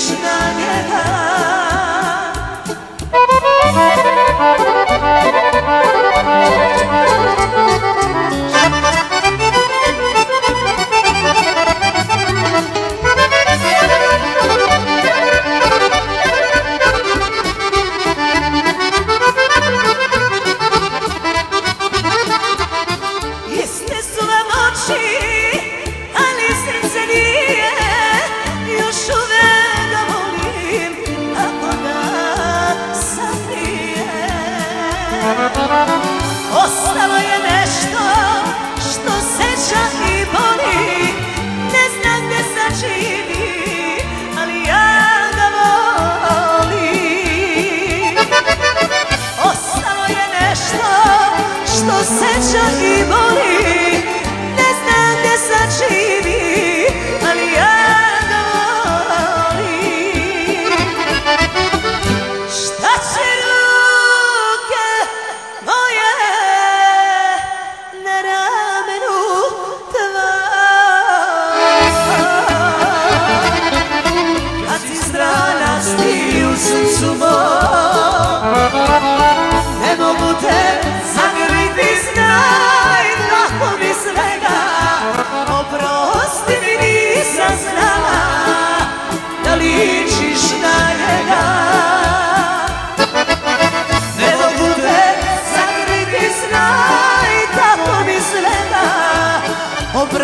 是那年他 Solo seča i boli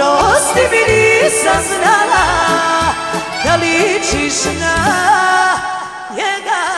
prosti mi nisam znala da ličiš na njega.